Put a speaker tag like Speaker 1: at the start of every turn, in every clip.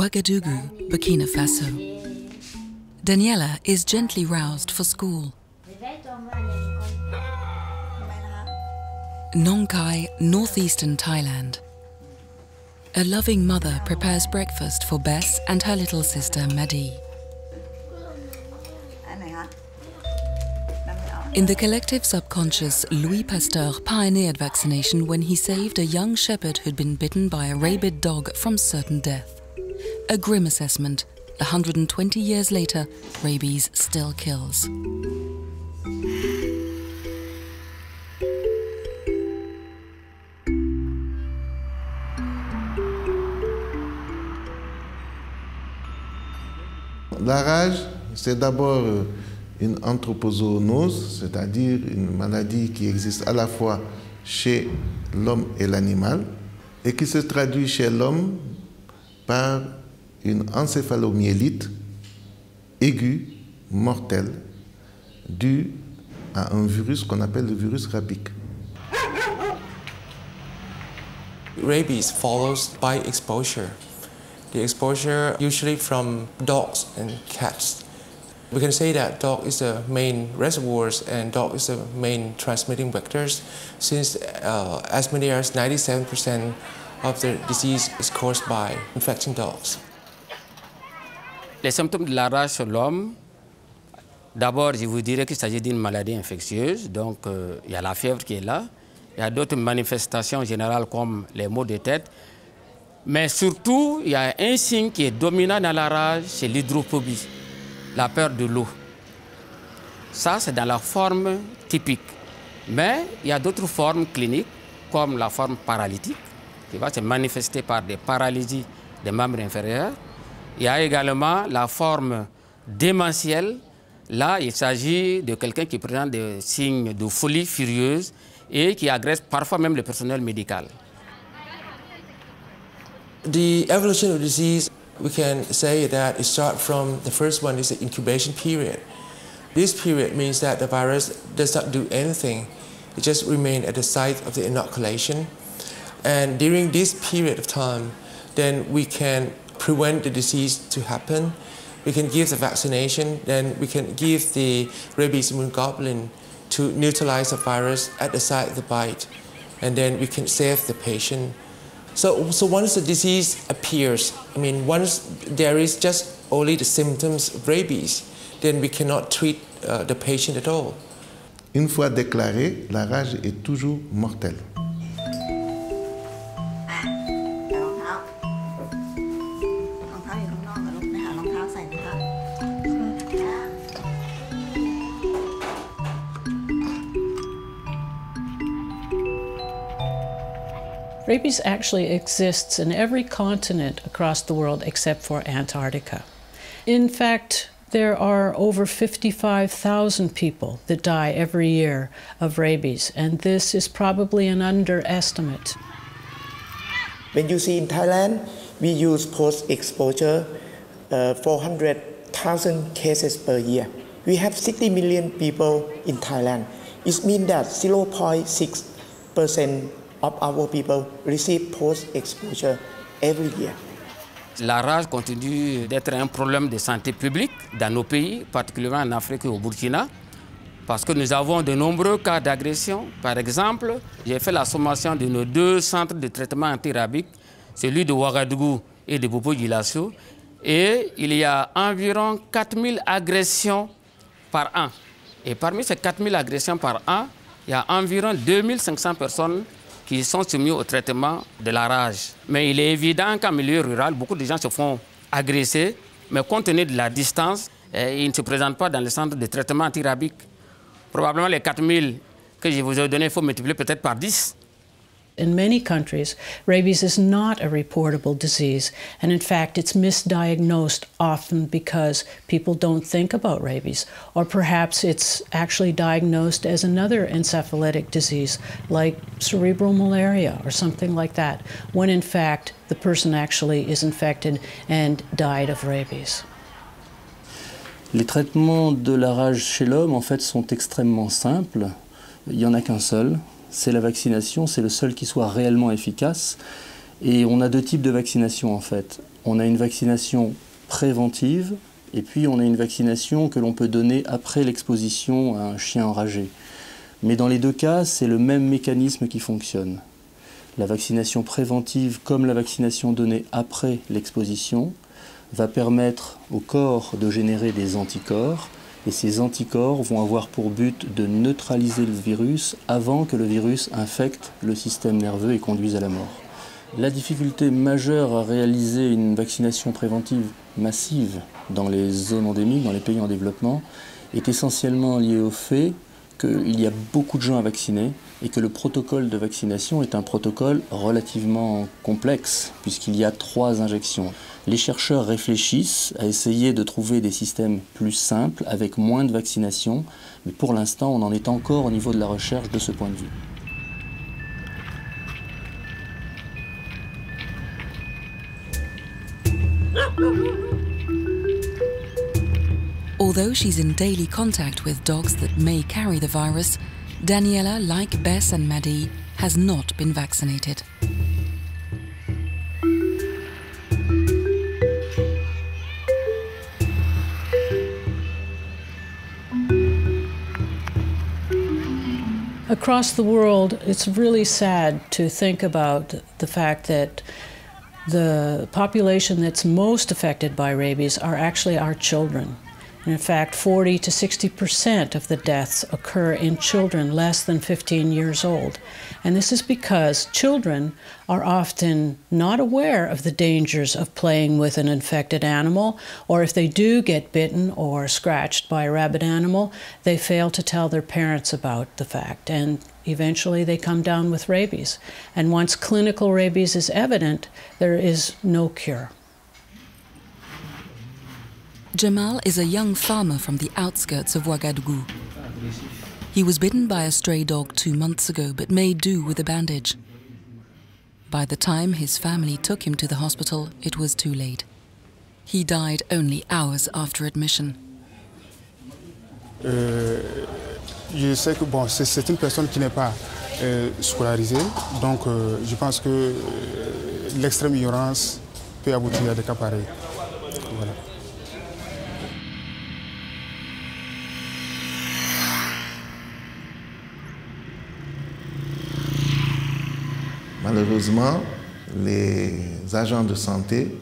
Speaker 1: Ouagadougou, Burkina Faso. Daniela is gently roused for school. Nong Khai, northeastern Thailand. A loving mother prepares breakfast for Bess and her little sister Madee. In the collective subconscious, Louis Pasteur pioneered vaccination when he saved a young shepherd who'd been bitten by a rabid dog from certain death. A grim assessment. 120 years later, rabies still kills.
Speaker 2: La rage, c'est d'abord une anthropozoonose, c'est-à-dire une maladie qui existe à la fois chez l'homme et l'animal, et qui se traduit chez l'homme par une encéphalomyélite aiguë, mortelle, due à un virus qu'on appelle le virus rabique.
Speaker 3: Rabies follows by exposure. The exposure usually from dogs and cats. We can say that dog is the main reservoirs and dog is the main transmitting vectors since uh, as many as 97% of the disease is caused by infecting dogs.
Speaker 4: Les symptômes de la rage sur l'homme, d'abord je vous dirais qu'il s'agit d'une maladie infectieuse, donc euh, il y a la fièvre qui est là, il y a d'autres manifestations générales comme les maux de tête, mais surtout il y a un signe qui est dominant dans la rage, c'est l'hydrophobie la peur de l'eau. Ça, c'est dans la forme typique. Mais il y a d'autres formes cliniques, comme la forme paralytique, qui va se manifester par des paralysies des membres inférieurs. Il y a également la forme démentielle. Là, il s'agit de quelqu'un qui présente des signes de folie furieuse et qui agresse parfois même le personnel médical.
Speaker 3: The evolution of disease we can say that it starts from the first one is the incubation period. This period means that the virus does not do anything. It just remains at the site of the inoculation. And during this period of time, then we can prevent the disease to happen. We can give the vaccination, then we can give the rabies immune globulin to neutralize the virus at the site of the bite. And then we can save the patient so, so once the disease appears, I mean, once there is just only the symptoms of rabies, then we cannot treat uh, the patient at all.
Speaker 2: Une fois déclarée, la rage est toujours mortelle.
Speaker 5: Rabies actually exists in every continent across the world except for Antarctica. In fact, there are over 55,000 people that die every year of rabies, and this is probably an underestimate.
Speaker 6: When you see in Thailand, we use post-exposure uh, 400,000 cases per year. We have 60 million people in Thailand. It means that 0.6 percent of our people receive post-exposure every year.
Speaker 4: La rage continue d'être un problème de santé publique dans nos pays, particulièrement en Afrique et au Burkina, parce que nous avons de nombreux cas d'agression. Par exemple, j'ai fait la sommation de nos deux centres de traitement antirabique, celui de Ouagadougou et de Bobo Gilasso, et il y a environ 4000 agressions par an. Et parmi ces 4000 agressions par an, il y a environ 2500 personnes qui sont soumis au traitement de la rage. Mais il est évident qu'en milieu rural, beaucoup de gens se font agresser, mais compte tenu de la distance, eh, ils ne se présentent pas dans le centre de traitement antirabique. Probablement les 4000 que je vous ai donnés, il faut multiplier peut-être par 10
Speaker 5: in many countries, rabies is not a reportable disease, and in fact, it's misdiagnosed often because people don't think about rabies, or perhaps it's actually diagnosed as another encephalitic disease like cerebral malaria or something like that, when in fact, the person actually is infected and died of rabies.
Speaker 7: Les traitements de la rage chez l'homme, en fait, sont extrêmement simples. Il n'y en a qu'un seul, c'est la vaccination, c'est le seul qui soit réellement efficace. Et on a deux types de vaccination en fait. On a une vaccination préventive et puis on a une vaccination que l'on peut donner après l'exposition à un chien enragé. Mais dans les deux cas, c'est le même mécanisme qui fonctionne. La vaccination préventive, comme la vaccination donnée après l'exposition, va permettre au corps de générer des anticorps et ces anticorps vont avoir pour but de neutraliser le virus avant que le virus infecte le système nerveux et conduise à la mort. La difficulté majeure à réaliser une vaccination préventive massive dans les zones endémiques, dans les pays en développement, est essentiellement liée au fait qu'il y a beaucoup de gens à vacciner et que le protocole de vaccination est un protocole relativement complexe puisqu'il y a trois injections. Les chercheurs réfléchissent à essayer de trouver des systèmes plus simples avec moins de vaccination, mais pour l'instant on en est encore au niveau de la recherche de ce point de vue.
Speaker 1: She's in daily contact with dogs that may carry the virus, Daniela, like Bess and Madee, has not been vaccinated.
Speaker 5: Across the world, it's really sad to think about the fact that the population that's most affected by rabies are actually our children. In fact, 40 to 60 percent of the deaths occur in children less than 15 years old. And this is because children are often not aware of the dangers of playing with an infected animal, or if they do get bitten or scratched by a rabid animal, they fail to tell their parents about the fact. And eventually they come down with rabies. And once clinical rabies is evident, there is no cure.
Speaker 1: Jamal is a young farmer from the outskirts of Ouagadougou. He was bitten by a stray dog two months ago but made do with a bandage. By the time his family took him to the hospital, it was too late. He died only hours after admission.
Speaker 8: Euh, je sais que bon, c'est une personne qui n'est pas euh, scolarisée, donc euh, je pense que euh, l'extrême ignorance peut aboutir à des cas pareils.
Speaker 2: Malheureusement, les agents de santé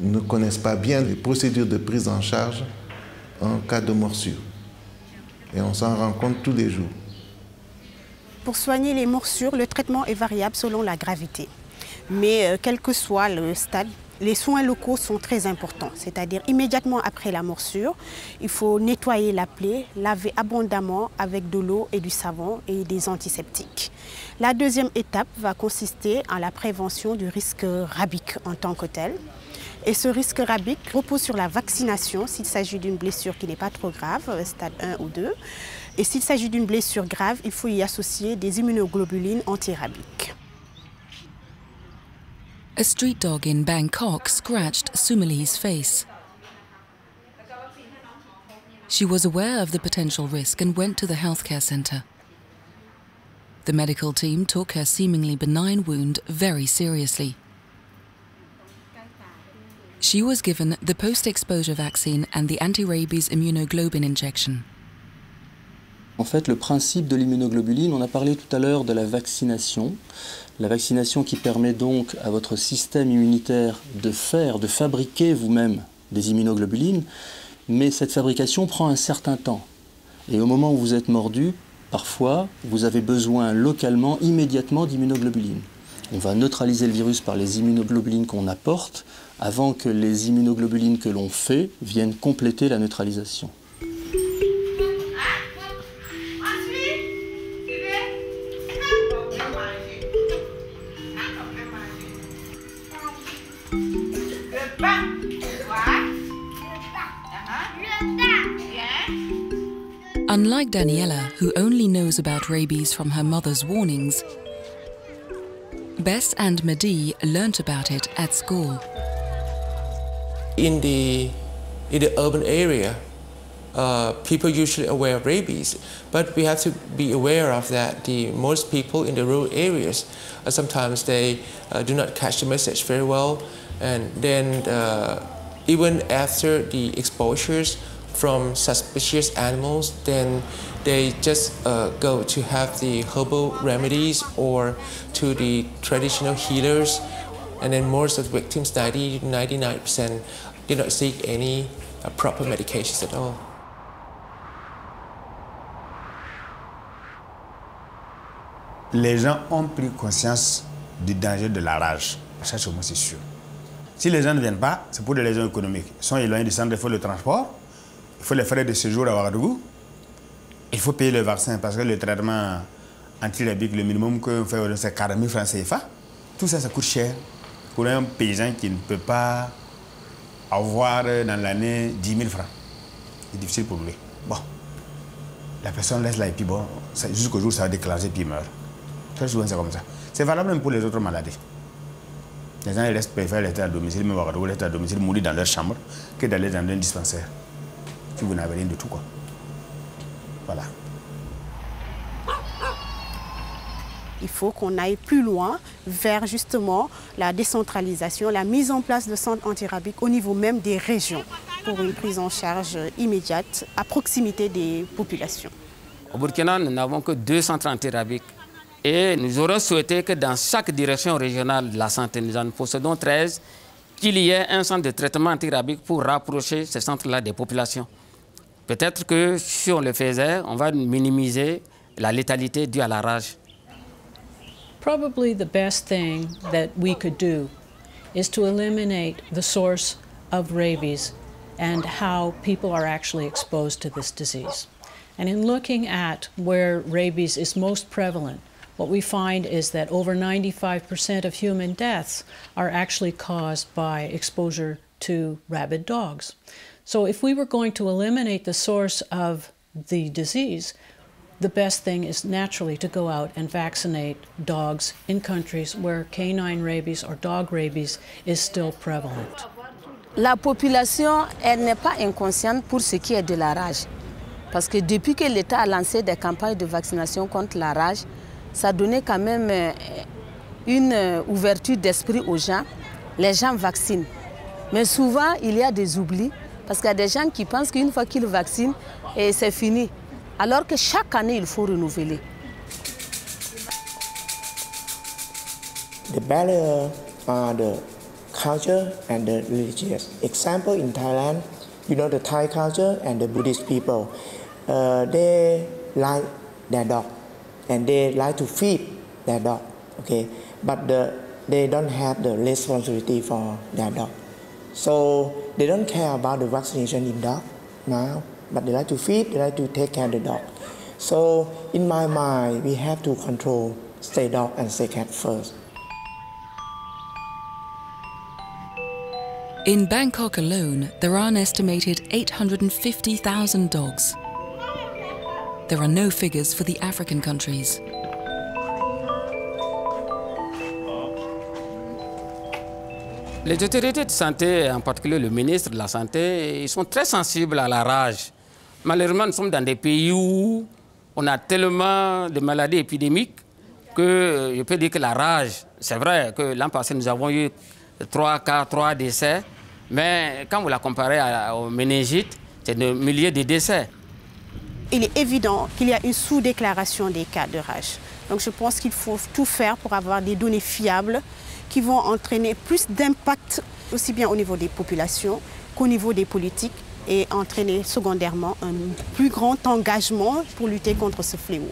Speaker 2: ne connaissent pas bien les procédures de prise en charge en cas de morsure. Et on s'en rend compte tous les jours.
Speaker 9: Pour soigner les morsures, le traitement est variable selon la gravité. Mais euh, quel que soit le stade, les soins locaux sont très importants, c'est-à-dire immédiatement après la morsure, il faut nettoyer la plaie, laver abondamment avec de l'eau et du savon et des antiseptiques. La deuxième étape va consister en la prévention du risque rabique en tant que tel. Et ce risque rabique repose sur la vaccination s'il s'agit d'une blessure qui n'est pas trop grave, stade 1 ou 2. Et s'il s'agit d'une blessure grave, il faut y associer des immunoglobulines antirabiques.
Speaker 1: A street dog in Bangkok scratched Sumili's face. She was aware of the potential risk and went to the healthcare centre. The medical team took her seemingly benign wound very seriously. She was given the post exposure vaccine and the anti rabies immunoglobulin injection.
Speaker 7: En fait, le principe de l'immunoglobuline, on a parlé tout à l'heure de la vaccination. La vaccination qui permet donc à votre système immunitaire de faire, de fabriquer vous-même des immunoglobulines, mais cette fabrication prend un certain temps. Et au moment où vous êtes mordu, parfois, vous avez besoin localement, immédiatement d'immunoglobulines. On va neutraliser le virus par les immunoglobulines qu'on apporte avant que les immunoglobulines que l'on fait viennent compléter la neutralisation.
Speaker 1: Unlike Daniela, who only knows about rabies from her mother's warnings, Bess and Madee learnt about it at school.
Speaker 3: In the, in the urban area, uh, people usually aware of rabies, but we have to be aware of that. The most people in the rural areas, uh, sometimes they uh, do not catch the message very well. And then uh, even after the exposures from suspicious animals, then they just uh, go to have the herbal remedies or to the traditional healers. And then most of the victims, 90 99%, did not seek any uh, proper medications at all.
Speaker 10: Les gens ont pris conscience du danger de la rage. Ça, c'est sûr. Si les gens ne viennent pas, c'est pour des raisons économiques. Ils sont éloignés du centre, faut le transport, il faut les frais de séjour à Ouagadougou, il faut payer le vaccin parce que le traitement antirabique, le minimum qu'on fait, c'est 40 000 francs CFA. Tout ça, ça coûte cher pour un paysan qui ne peut pas avoir dans l'année 10 000 francs. C'est difficile pour lui. Bon, la personne laisse là et puis bon, jusqu'au jour où ça va déclencher puis il meurt. Très souvent, c'est comme ça. C'est valable même pour les autres maladies. Les gens restent, préfèrent rester à domicile, même rester à domicile, mourir dans leur chambre, que d'aller dans un dispensaire. Si vous n'avez rien de tout, quoi. Voilà.
Speaker 9: Il faut qu'on aille plus loin vers justement la décentralisation, la mise en place de centres antirabiques au niveau même des régions pour une prise en charge immédiate à proximité des populations.
Speaker 4: Au Burkina, nous n'avons que deux centres antirabiques et nous aurons souhaité que dans chaque direction régionale de la santé, nous en possédons 13, qu'il y ait un centre de traitement antirabique pour rapprocher ces centres-là des populations. Peut-être que si on le faisait, on va minimiser la létalité due à la rage.
Speaker 5: Probably the best thing that we could do is to eliminate the source of rabies and how people are actually exposed to this disease. And in looking at where rabies is most prevalent, what we find is that over 95% of human deaths are actually caused by exposure to rabid dogs. So if we were going to eliminate the source of the disease, the best thing is naturally to go out and vaccinate dogs in countries where canine rabies or dog rabies is still prevalent.
Speaker 11: La population, elle n'est pas inconsciente pour ce qui est de la rage. Parce que depuis que l'État a lancé des campagnes de vaccination contre la rage, ça donnait quand même euh, une euh, ouverture d'esprit aux gens. Les gens vaccinent. Mais souvent, il y a des oublis, parce qu'il y a des gens qui pensent qu'une fois qu'ils vaccinent, c'est fini. Alors que chaque année, il faut renouveler.
Speaker 6: The barrier are the culture and the religious. Example in Thailand, you know the Thai culture and the Buddhist people, uh, they like their dog and they like to feed their dog, okay? But the, they don't have the responsibility for their dog. So they don't care about the vaccination in dog now, but they like to feed, they like to take care of the dog. So in my mind, we have to control stray dog and stray cat first.
Speaker 1: In Bangkok alone, there are an estimated 850,000 dogs. There are no figures for the African countries.
Speaker 4: Les autorités de santé, en particulier le ministre de la Santé, ils sont très sensibles à la rage. Malheureusement, nous sommes dans des pays où on a tellement de maladies épidémiques que je peux dire que la rage, c'est vrai que l'an passé, nous avons eu 3 cas, 3 décès, mais quand vous la comparez au méningite, c'est des milliers de décès
Speaker 9: il est évident qu'il y a une sous-déclaration des cas de rage. Donc je pense qu'il faut tout faire pour avoir des données fiables qui vont entraîner plus d'impact aussi bien au niveau des populations qu'au niveau des politiques et entraîner secondairement un plus grand engagement pour lutter contre ce fléau.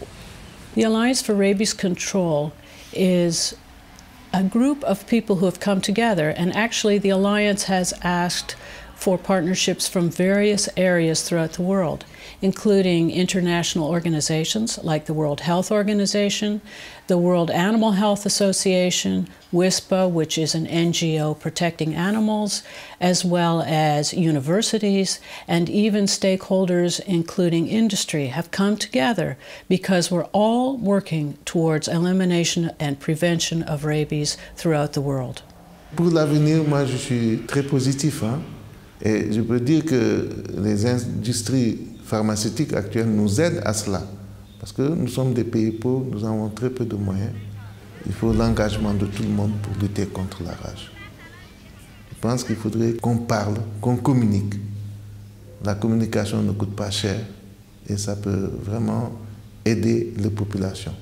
Speaker 5: The Alliance for Rabies Control is a group of people who have come together and actually the alliance has asked for partnerships from various areas throughout the world. including international organizations like the World Health Organization, the World Animal Health Association, WISPA, which is an NGO protecting animals, as well as universities and even stakeholders, including industry, have come together because we're all working towards elimination and prevention of rabies throughout the world.
Speaker 2: Pour l'avenir, moi je suis très positif. Hein? Et je peux dire que les industries pharmaceutiques actuelles nous aident à cela. Parce que nous sommes des pays pauvres, nous avons très peu de moyens. Il faut l'engagement de tout le monde pour lutter contre la rage. Je pense qu'il faudrait qu'on parle, qu'on communique. La communication ne coûte pas cher et ça peut vraiment aider les populations.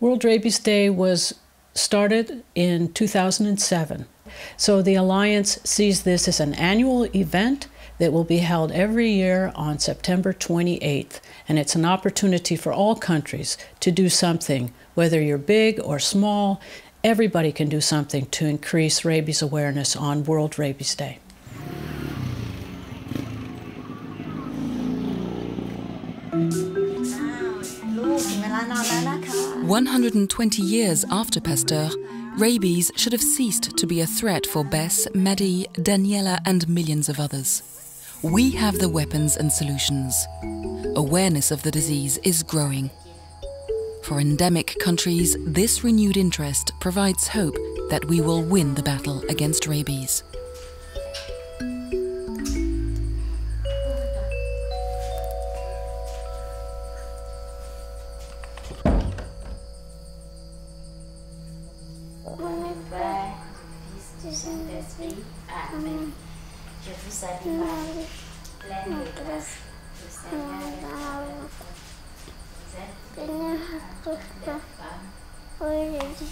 Speaker 5: World Rabies Day was started in 2007. So the Alliance sees this as an annual event that will be held every year on September 28th. And it's an opportunity for all countries to do something, whether you're big or small, everybody can do something to increase rabies awareness on World Rabies Day.
Speaker 1: One hundred and twenty years after Pasteur, rabies should have ceased to be a threat for Bess, Madee, Daniela, and millions of others. We have the weapons and solutions. Awareness of the disease is growing. For endemic countries, this renewed interest provides hope that we will win the battle against rabies.
Speaker 12: hoje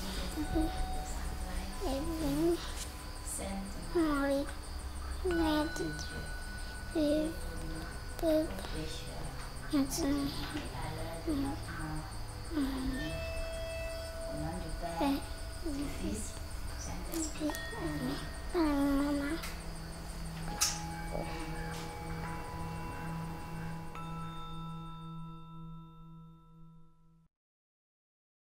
Speaker 12: é bem muito medo de beber. Difícil. Para mamar.